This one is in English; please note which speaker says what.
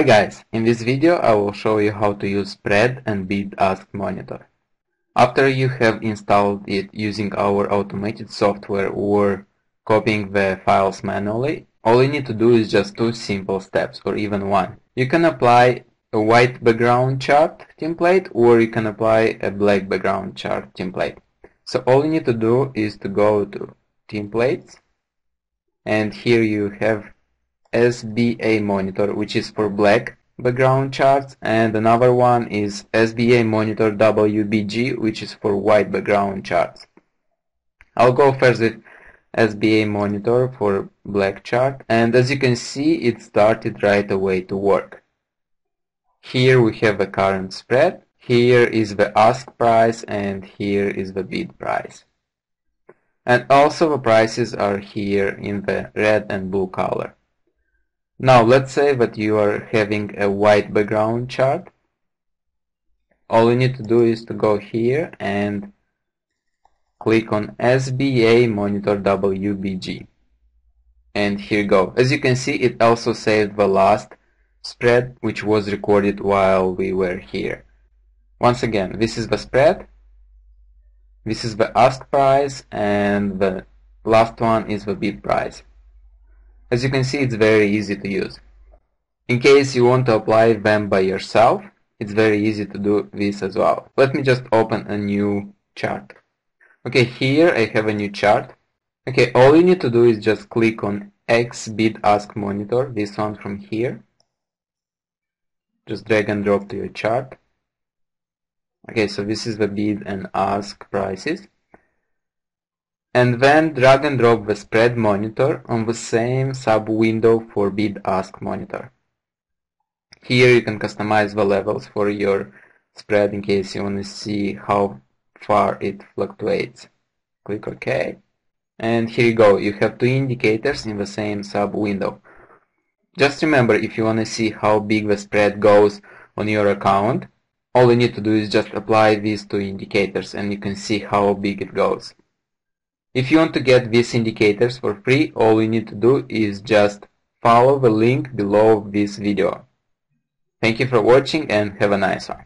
Speaker 1: Hi guys, in this video I will show you how to use spread and bid ask monitor. After you have installed it using our automated software or copying the files manually, all you need to do is just two simple steps or even one. You can apply a white background chart template or you can apply a black background chart template. So all you need to do is to go to templates and here you have SBA monitor which is for black background charts and another one is SBA monitor WBG which is for white background charts. I'll go first with SBA monitor for black chart and as you can see it started right away to work. Here we have the current spread, here is the ask price and here is the bid price. And also the prices are here in the red and blue color. Now let's say that you are having a white background chart. All you need to do is to go here and click on SBA Monitor WBG. And here you go. As you can see, it also saved the last spread which was recorded while we were here. Once again, this is the spread, this is the ask price, and the last one is the bid price. As you can see, it's very easy to use. In case you want to apply them by yourself, it's very easy to do this as well. Let me just open a new chart. Okay, here I have a new chart. Okay, all you need to do is just click on X bid ask monitor, this one from here. Just drag and drop to your chart. Okay, so this is the bid and ask prices and then drag and drop the spread monitor on the same sub-window for bid ask monitor. Here you can customize the levels for your spread in case you want to see how far it fluctuates. Click OK. And here you go, you have two indicators in the same sub-window. Just remember, if you want to see how big the spread goes on your account, all you need to do is just apply these two indicators and you can see how big it goes. If you want to get these indicators for free, all you need to do is just follow the link below this video. Thank you for watching and have a nice one.